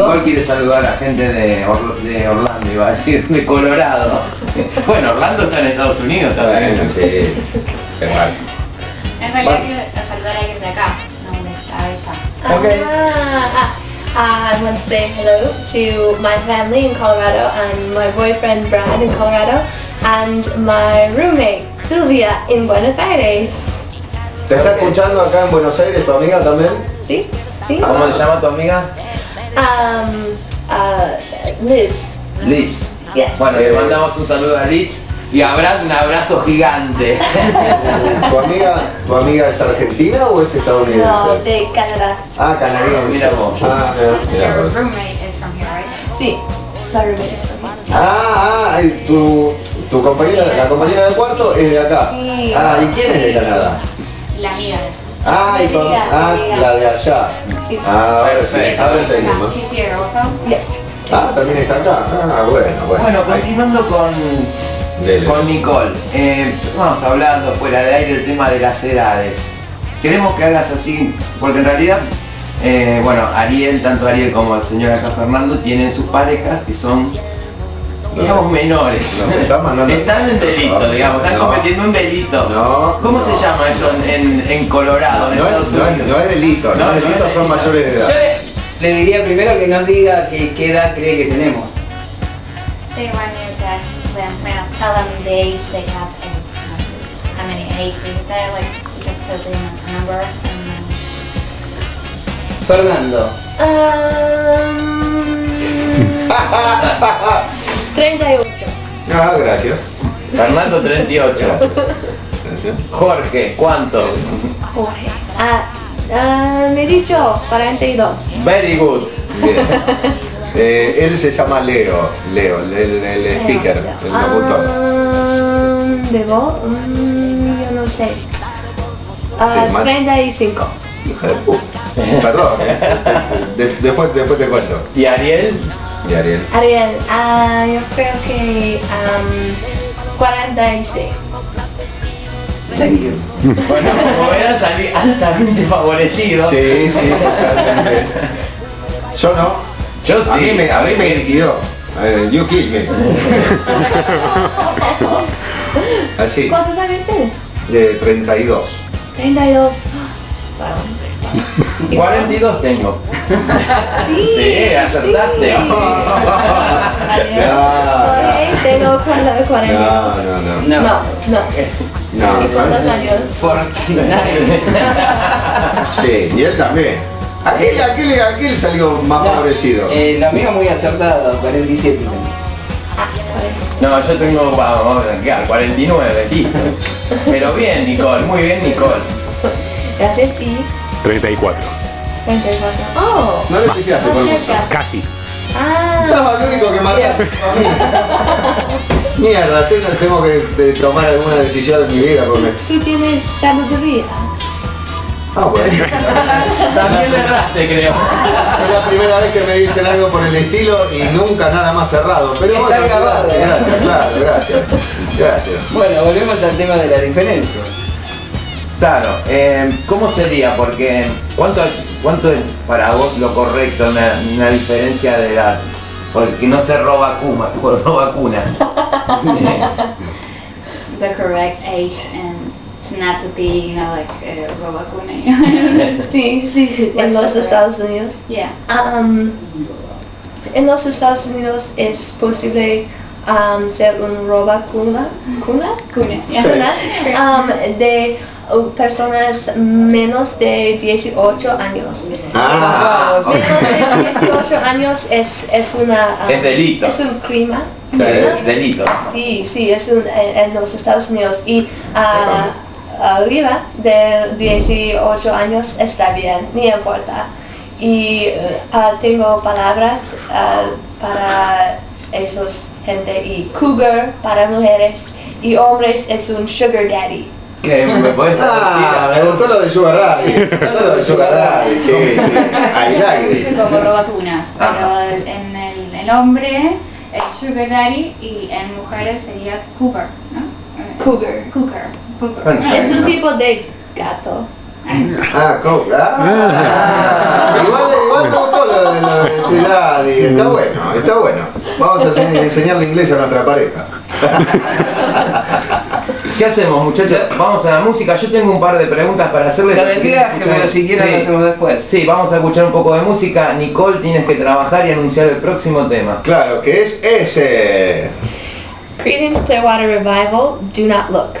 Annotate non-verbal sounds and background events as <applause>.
Nicole quiere saludar a gente de, Or- de Orlando, iba a decir, de Colorado. <laughs> Bueno, Orlando está en Estados Unidos Bueno, también. sí. Qué mal. En realidad quiero saludar a alguien de acá, no a ella. Okay. Ah, ah, I want to say hello to my family in Colorado and my boyfriend Brad in Colorado and my roommate Sylvia in Buenos Aires. ¿Te está escuchando acá en Buenos Aires tu amiga también? ¿Sí? ¿Sí? ¿Cómo se llama tu amiga? Um, uh, Liz. Liz. Yes. Bueno, le mandamos un saludo a Liz y Brad un abrazo gigante. <laughs> ¿Tu amiga, ¿Tu amiga es argentina o es estadounidense? No, de Canadá. Ah, canadiense. Mira vos. Ah, mira, vos. roommate is from here, right? Sí. My roommate is from here. Ah, ah, tu, tu compañera, la compañera de cuarto es de acá. Sí. Ah, ¿y quién es de Canadá? La amiga de Ah, y con, ah, la de allá. Ah, ahora sí, ahora. Ah, también está acá. Ah, bueno, bueno. Bueno, continuando con, Dele. con Nicole, eh, vamos hablando fuera de aire el tema de las edades. Queremos que hagas así, porque en realidad, eh, bueno, Ariel, tanto Ariel como el señor acá Fernando, tienen sus parejas que son, digamos, menores. Están en delito, No, digamos, están no. cometiendo un delito. No, ¿Cómo no. se llama eso en, en, en Colorado, en No Estados es, no, es, Unidos? no es delito, no, es delito, son mayores de edad. Yo le, le diría primero que nos diga que, qué edad cree que tenemos. They want you to them, well, tell them the age they have and how many age they have. Like you can tell them a number and then Fernando, Um, <laughs> 38. Ah, gracias. Fernando 38. Gracias. Jorge, ¿cuánto? Jorge. Ah, ah, me he dicho 42. Very good. Bien. Eh, él se llama Leo, Leo, el, el- el speaker, el locutor. Ah, ¿Debo? Mm, yo no sé. Ah, Sí, más. 35. Hija de puta. Perdón. De- después, después te cuento. ¿Y Ariel? Y Ariel. Ariel, ah, yo creo que am, 46. Bueno, como verán, salí altamente favorecido. Sí, sí, totalmente. Yo no. Yo sí. A mí me, a mí me liquidó. Eh, you kill me. <laughs> Así, ¿Cuántos años tienes? de 32. 32. <laughs> 42 tengo. Sí, Sí, acertaste. sí. <laughs> Ok, tengo 40. No, no, no. No, no. No, ¿Y cuántos años? <laughs> Sí, y él también. Aquel, aquel, aquel salió más No, favorecido. eh, la amiga muy acertada, 47. No, yo tengo, vamos, a quedar, 49, listo. Pero bien, Nicole, muy bien, Nicole. Gracias y 34. 34. Oh, No le fijaste por. Casi. Ah, No, lo único que mataste fue a mí. Mierda, tengo, tengo que de- tomar alguna decisión en mi vida porque... tú tienes sabiduría. Ah, bueno. <laughs> También le erraste, creo. Es la primera vez que me dicen algo por el estilo y nunca nada más cerrado. Pero Está bueno, grabado. gracias, claro, gracias. Gracias. Bueno, volvemos al tema de la diferencia. Claro, eh, ¿cómo sería? Porque, ¿cuánto, ¿cuánto es para vos lo correcto, una, una diferencia de edad? Porque no se roba cuna, <laughs> roba cuna. <laughs> the correct age and to not to be, you know, like uh, robacuna. <laughs> Sí, sí, en los Estados Unidos. yeah. Am, en los Estados Unidos es posible am, ser un roba cuna, cuna, Cuna, yeah. cuna, am, de personas menos de 18 años. Ah. Menos de 18 años es, es una am, Es delito. Es un crimen. Delito. Sí, sí, es un, en, en los Estados Unidos y ah, arriba de 18 años está bien, ni importa. Y eh, ah, tengo palabras ah, para esos gente y cougar para mujeres y hombres es un sugar daddy. ¿Qué? ¿Me podés <laughs> Ah, me gustó lo de Sugar Daddy. <laughs> Me gustó lo de Sugar Daddy, sí, sí. Es it. como pero en el, el hombre es sugar daddy y en mujeres sería cougar, ¿no? Cougar. Cougar. cougar. Es un tipo de gato. Ah, Coke. Ah. Igual, igual me gustó lo de lo de ciudad y está bueno, está bueno. Vamos a enseñ- enseñarle inglés a nuestra pareja. <laughs> ¿Qué hacemos, muchachos? Vamos a la música. Yo tengo un par de preguntas para hacerle. La del viaje, pero si quieren Sí. lo hacemos después. Sí, vamos a escuchar un poco de música. Nicole, tienes que trabajar y anunciar el próximo tema. Claro, que es ese. Creedence Clearwater Revival, Do Not Look.